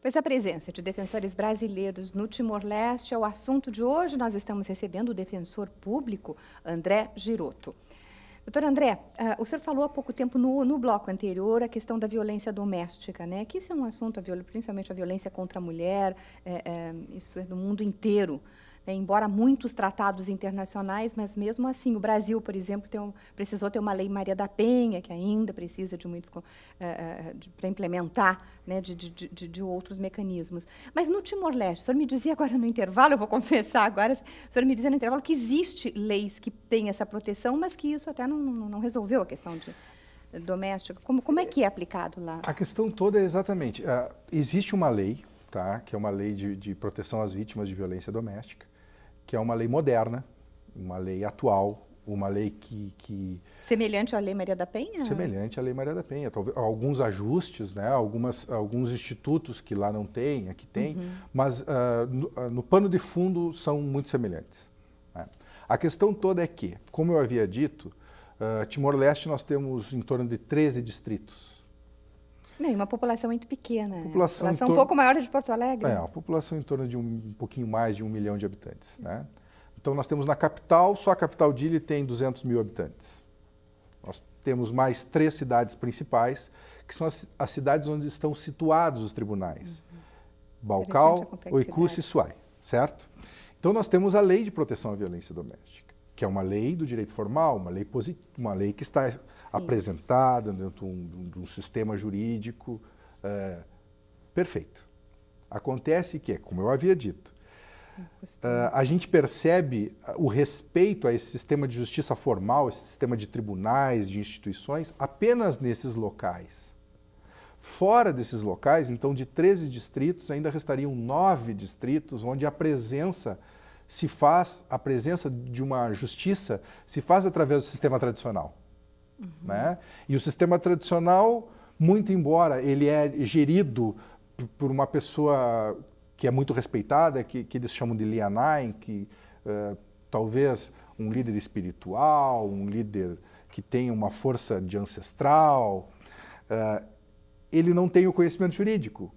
Pois a presença de defensores brasileiros no Timor-Leste é o assunto de hoje. Nós estamos recebendo o defensor público André Giroto. Doutor André, uh, o senhor falou há pouco tempo no, no, bloco anterior a questão da violência doméstica, né? Que isso é um assunto, a principalmente a violência contra a mulher, é, é, isso é no mundo inteiro. Né? Embora muitos tratados internacionais, mas mesmo assim, o Brasil, por exemplo, um, precisou ter uma lei Maria da Penha, que ainda precisa de muitos uh, uh, para implementar né, de, de, de, de, outros mecanismos. Mas no Timor-Leste, o senhor me dizia agora no intervalo, eu vou confessar agora, o senhor me dizia no intervalo que existe leis que têm essa proteção, mas que isso até não, não, resolveu a questão de doméstica. Como, como é que é aplicado lá? A questão toda é exatamente, uh, existe uma lei, tá, que é uma lei de, de proteção às vítimas de violência doméstica, que é uma lei moderna, uma lei atual, uma lei que, que, semelhante à lei Maria da Penha semelhante à lei Maria da Penha talvez alguns ajustes né algumas alguns institutos que lá não tem aqui tem uhum. mas uh, no, uh, no, pano de fundo são muito semelhantes né? a questão toda é que como eu havia dito uh, Timor Leste nós temos em torno de 13 distritos não, e uma população muito pequena. População, população um pouco maior de Porto Alegre. É, a população em torno de um, um pouquinho mais de um milhão de habitantes. Né? Então, nós temos na capital, só a capital Dili tem 200 mil habitantes. Nós temos mais três cidades principais, que são as, as cidades onde estão situados os tribunais. Uhum. Balcal, Oicus e Suai, certo? Então, nós temos a Lei de Proteção à Violência Doméstica que é uma lei do direito formal, uma lei, uma lei que está. Apresentada dentro de um, sistema jurídico é, perfeito. Acontece que, como eu havia dito, Uh, a gente percebe o respeito a esse sistema de justiça formal, esse sistema de tribunais, de instituições, apenas nesses locais. Fora desses locais, então, de 13 distritos, ainda restariam nove distritos onde a presença se faz, a presença de uma justiça se faz através do sistema tradicional. Uhum. Né? E o sistema tradicional, muito embora ele é gerido por uma pessoa que é muito respeitada, que, que eles chamam de Lianai, que uh, talvez um líder espiritual, um líder que tem uma força de ancestral, uh, ele não tem o conhecimento jurídico.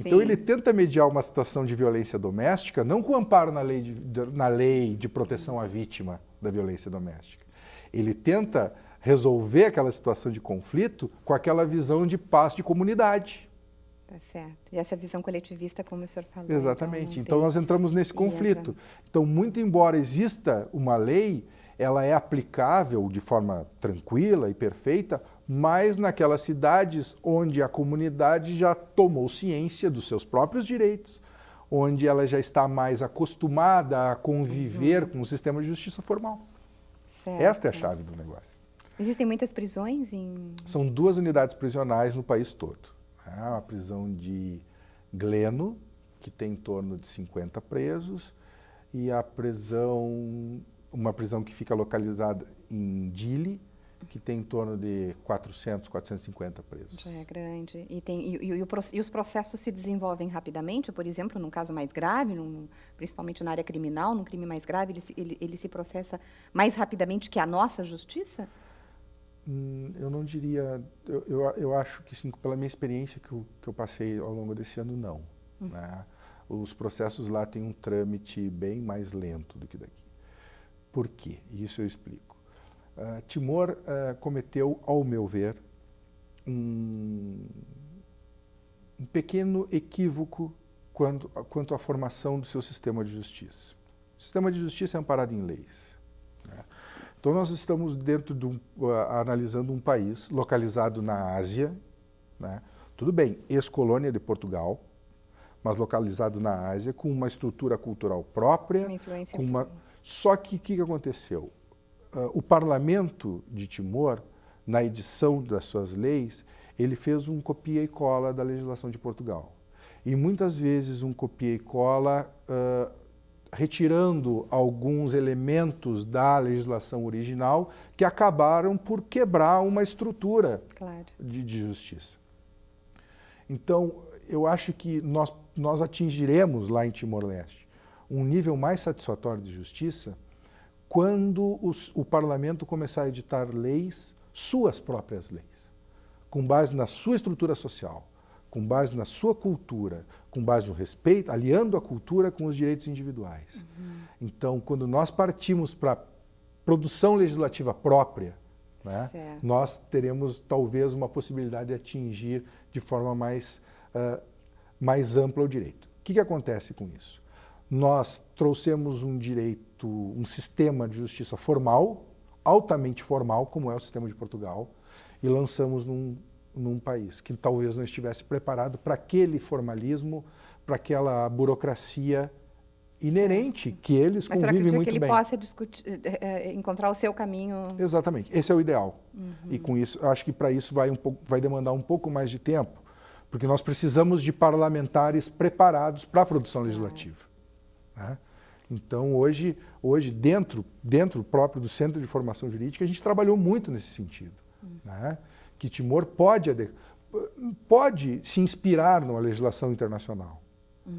Então ele tenta mediar uma situação de violência doméstica, não com amparo na lei de, na lei de proteção à vítima da violência doméstica. Ele tenta resolver aquela situação de conflito com aquela visão de paz de comunidade. Tá certo. E essa visão coletivista, como o senhor falou. Exatamente. Então, então nós entramos nesse conflito. Então, muito embora exista uma lei, ela é aplicável de forma tranquila e perfeita mas naquelas cidades onde a comunidade já tomou ciência dos seus próprios direitos, onde ela já está mais acostumada a conviver uhum. com o sistema de justiça formal. Certo. Esta é a chave do negócio. Existem muitas prisões em. São duas unidades prisionais no país todo. É a prisão de Gleno, que tem em torno de 50 presos, e a prisão, uma prisão que fica localizada em Dili, que tem em torno de 400, 450 presos. Já é grande. E, tem, e, e, e, os processos se desenvolvem rapidamente? Por exemplo, num caso mais grave, num, principalmente na área criminal, num crime mais grave, ele ele, ele se processa mais rapidamente que a nossa justiça? Hum, eu não diria. Eu, eu, eu, acho que, sim, pela minha experiência que eu, que eu passei ao longo desse ano, não. Hum. Né? Os processos lá têm um trâmite bem mais lento do que daqui. Por quê? Isso eu explico. Uh, Timor uh, cometeu, ao meu ver, um, um pequeno equívoco quanto, quanto à formação do seu sistema de justiça. O sistema de justiça é amparado em leis. Então, nós estamos dentro de um, uh, analisando um país localizado na Ásia, né? tudo bem, ex-colônia de Portugal, mas localizado na Ásia, com uma estrutura cultural própria. Uma influência. Com uma... Só que o que, que aconteceu? uh, o parlamento de Timor, na edição das suas leis, ele fez um copia e cola da legislação de Portugal. E muitas vezes um copia e cola uh, retirando alguns elementos da legislação original que acabaram por quebrar uma estrutura claro. de, de, justiça. Então, eu acho que nós, nós atingiremos lá em Timor-Leste um nível mais satisfatório de justiça quando os, o parlamento começar a editar leis, suas próprias leis, com base na sua estrutura social, com base na sua cultura, com base no respeito, aliando a cultura com os direitos individuais. Uhum. Então, quando nós partimos para produção legislativa própria, né, nós teremos talvez uma possibilidade de atingir de forma mais, uh, mais ampla o direito. O que, que acontece com isso? Nós trouxemos um direito, um sistema de justiça formal, altamente formal, como é o sistema de Portugal, e lançamos num, num país que talvez não estivesse preparado para aquele formalismo, para aquela burocracia inerente certo. que eles Mas convivem muito que ele bem. possa discutir, é, encontrar o seu caminho. Exatamente, esse é o ideal. Uhum. E com isso, acho que para isso vai, um pouco, vai demandar um pouco mais de tempo, porque nós precisamos de parlamentares preparados para a produção legislativa. Né? Então, hoje, hoje dentro, dentro próprio do Centro de Formação Jurídica, a gente trabalhou muito nesse sentido. Uhum. Né? Que Timor pode, pode se inspirar numa legislação internacional.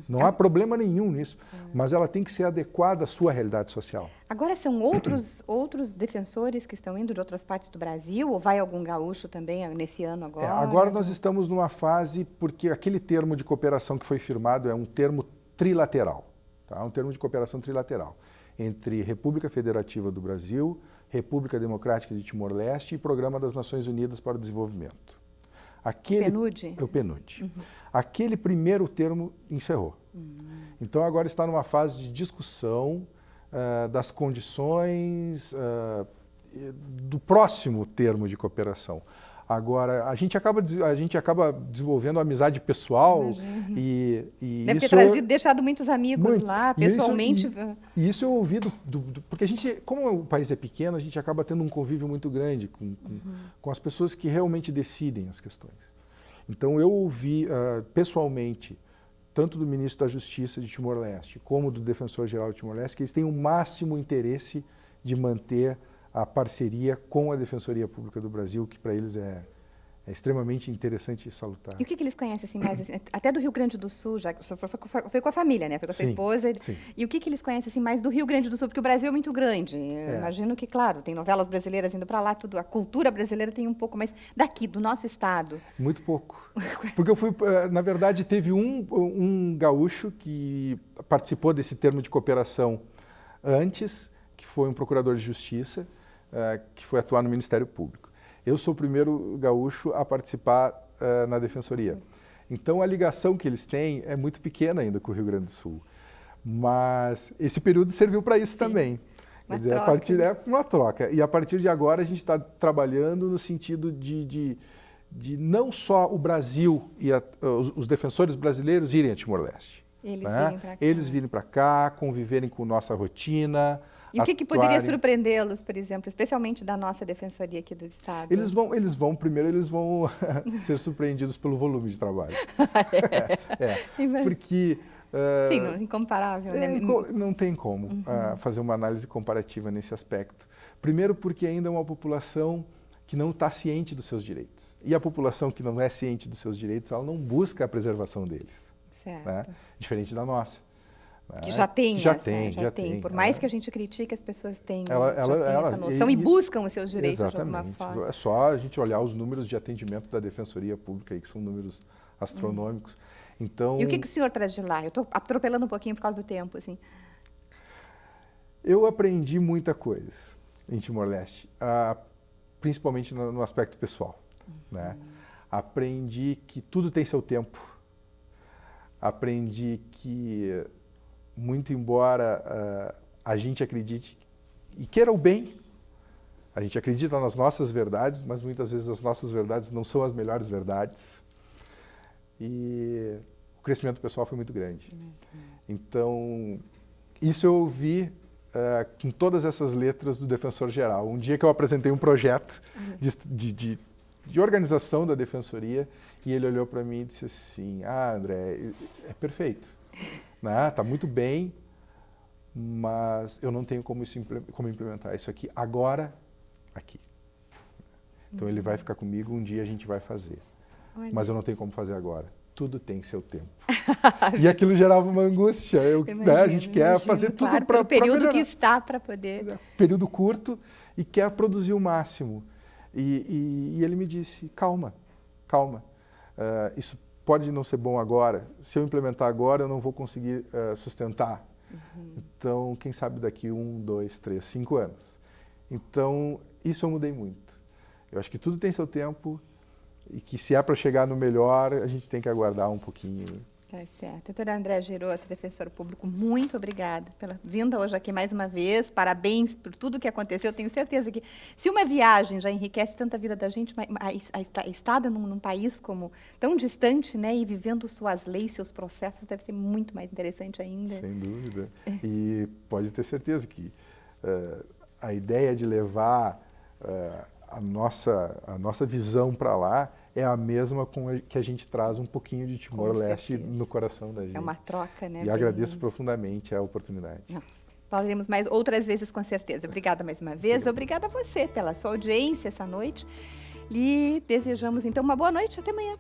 Não há problema nenhum nisso, uhum. mas ela tem que ser adequada à sua realidade social. Agora são outros outros defensores que estão indo de outras partes do Brasil ou vai algum gaúcho também nesse ano agora? É, agora nós estamos numa fase porque aquele termo de cooperação que foi firmado é um termo trilateral. Tá? Um termo de cooperação trilateral entre República Federativa do Brasil, República Democrática de Timor-Leste e Programa das Nações Unidas para o Desenvolvimento. Aquele, o PNUD? O PNUD. Uhum. Aquele primeiro termo encerrou. Uhum. Então agora está numa fase de discussão uh, das condições uh, do próximo termo de cooperação. Agora, a gente acaba, a gente acaba desenvolvendo amizade pessoal e, e Deve ter trazido, deixado muitos amigos muitos. lá, pessoalmente. E isso, e isso eu ouvi, do, do, do, porque a gente, como o país é pequeno, a gente acaba tendo um convívio muito grande com, com, uhum. com as pessoas que realmente decidem as questões. Então, eu ouvi uh, pessoalmente, tanto do ministro da Justiça de Timor-Leste, como do defensor-geral de Timor-Leste, que eles têm o máximo interesse de manter a parceria com a Defensoria Pública do Brasil, que para eles é, é extremamente interessante e salutar. E o que, que eles conhecem assim, mais, assim, até do Rio Grande do Sul, já que foi, foi, foi com a família, né? Foi com a sua sim, esposa. Sim. E o que, que eles conhecem assim, mais do Rio Grande do Sul? Porque o Brasil é muito grande. É. Imagino que, claro, tem novelas brasileiras indo para lá, tudo. A cultura brasileira tem um pouco, mas daqui, do nosso estado. Muito pouco. Porque eu fui, eh, na verdade, teve um, um gaúcho que participou desse termo de cooperação antes, que foi um procurador de justiça uh, que foi atuar no Ministério Público. Eu sou o primeiro gaúcho a participar uh, na Defensoria. Então, a ligação que eles têm é muito pequena ainda com o Rio Grande do Sul. Mas esse período serviu para isso Sim. também. Quer dizer, troca. a partir é uma troca. E a partir de agora a gente está trabalhando no sentido de, de, de, não só o Brasil e a, os, os, defensores brasileiros irem a Timor-Leste. Eles né? virem para cá. Eles virem para cá, conviverem com nossa rotina, e o que, que poderia surpreendê-los, por exemplo, especialmente da nossa defensoria aqui do Estado? Eles vão, eles vão primeiro, eles vão ser surpreendidos pelo volume de trabalho. é, é, porque... Uh, Sim, incomparável. É, né? Não tem como uhum. uh, fazer uma análise comparativa nesse aspecto. Primeiro porque ainda é uma população que não está ciente dos seus direitos. E a população que não é ciente dos seus direitos, ela não busca a preservação deles. Né? Diferente da nossa. Que já tem, já essa, tem, já, já tem. tem. Por mais que a gente critique, as pessoas têm, ela, ela, têm ela, essa noção e, e, buscam os seus direitos exatamente. de alguma forma. É só a gente olhar os números de atendimento da Defensoria Pública, aí, que são números astronômicos. Hum. Então, e o que, que o senhor traz de lá? Eu estou atropelando um pouquinho por causa do tempo. Assim. Eu aprendi muita coisa em Timor-Leste, uh, principalmente no, no, aspecto pessoal. Uhum. Né? Aprendi que tudo tem seu tempo. Aprendi que muito embora uh, a gente acredite e queira o bem, a gente acredita nas nossas verdades, mas muitas vezes as nossas verdades não são as melhores verdades. E o crescimento pessoal foi muito grande. Então, isso eu ouvi uh, com todas essas letras do Defensor Geral. Um dia que eu apresentei um projeto de, de, de, de organização da Defensoria e ele olhou para mim e disse assim: Ah, André, é perfeito né? Tá muito bem, mas eu não tenho como isso como implementar isso aqui agora, aqui. Então ele vai ficar comigo, um dia a gente vai fazer. Olha. Mas eu não tenho como fazer agora. Tudo tem seu tempo. e aquilo gerava uma angústia. Eu, imagino, né, a gente quer imagino, fazer tudo claro, para o período que está para poder. É, período curto e quer produzir o máximo. E, e, e ele me disse: calma, calma. Uh, isso pode não ser bom agora. Se eu implementar agora, eu não vou conseguir uh, sustentar. Uhum. Então, quem sabe daqui um, dois, três, cinco anos. Então, isso eu mudei muito. Eu acho que tudo tem seu tempo e que se é para chegar no melhor, a gente tem que aguardar um pouquinho. Tá certo. Doutora André Giroto, defensor público, muito obrigada pela vinda hoje aqui mais uma vez. Parabéns por tudo que aconteceu. Eu tenho certeza que se uma viagem já enriquece tanta vida da gente, a estada num, num, país como tão distante, né, e vivendo suas leis, seus processos, deve ser muito mais interessante ainda. Sem dúvida. E pode ter certeza que uh, a ideia de levar uh, a, nossa, a nossa visão para lá é a mesma com a, que a gente traz um pouquinho de Timor-Leste no coração da gente. É uma troca, né? E agradeço profundamente a oportunidade. Não. Falaremos mais outras vezes, com certeza. Obrigada mais uma vez. Obrigada a você pela sua audiência essa noite. Lhe desejamos, então, uma boa noite. Até amanhã.